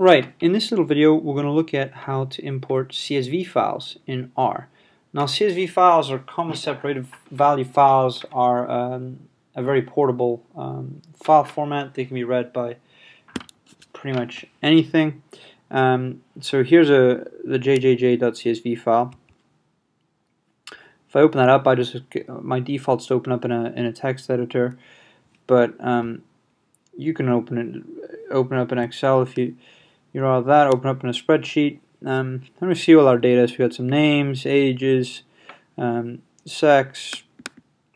Right, in this little video we're going to look at how to import CSV files in R. Now CSV files or comma separated value files are um, a very portable um, file format. They can be read by pretty much anything. Um, so here's a the jjj.csv file. If I open that up, I just my default's to open up in a in a text editor, but um, you can open it open up in Excel if you you know all that, open up in a spreadsheet. Um, let me see all our data. So we got some names, ages, um, sex,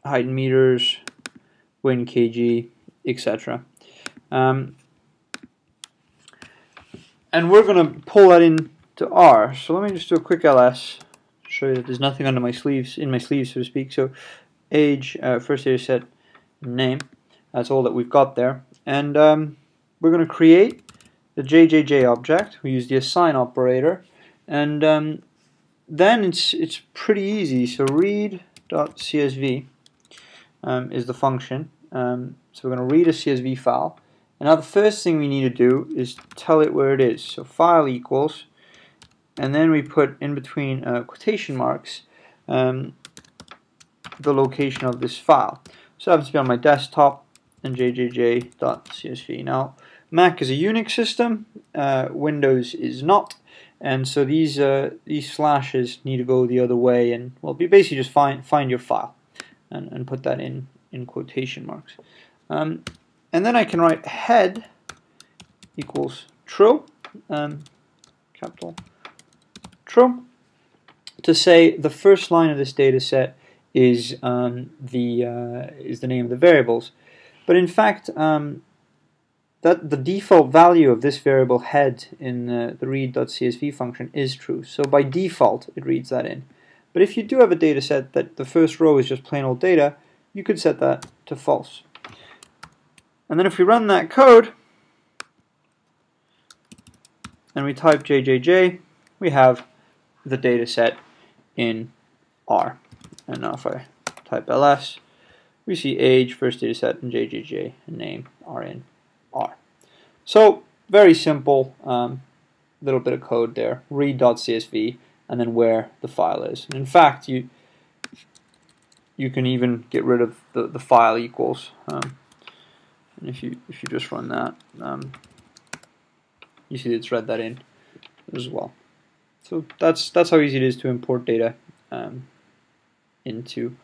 height in meters, weight in kg, etc. Um, and we're going to pull that into R. So let me just do a quick ls show you that there's nothing under my sleeves, in my sleeves, so to speak. So age, uh, first data set, name. That's all that we've got there. And um, we're going to create the JJJ object. We use the assign operator, and um, then it's it's pretty easy. So read.csv um, is the function. Um, so we're going to read a CSV file. And now the first thing we need to do is tell it where it is. So file equals, and then we put in between uh, quotation marks um, the location of this file. So it happens to be on my desktop and jjj.csv. Now Mac is a Unix system, uh, Windows is not, and so these uh, these slashes need to go the other way, and well, basically just find find your file, and, and put that in in quotation marks, um, and then I can write head equals true, um, capital true, to say the first line of this data set is um, the uh, is the name of the variables, but in fact. That the default value of this variable head in uh, the read.csv function is true. So by default, it reads that in. But if you do have a data set that the first row is just plain old data, you could set that to false. And then if we run that code, and we type jjj, we have the data set in R. And now if I type ls, we see age, first data set, and jjj, and name rn. R. So very simple um, little bit of code there. Read.csv and then where the file is. And in fact, you you can even get rid of the, the file equals. Um, and if you if you just run that, um, you see it's read that in as well. So that's that's how easy it is to import data um, into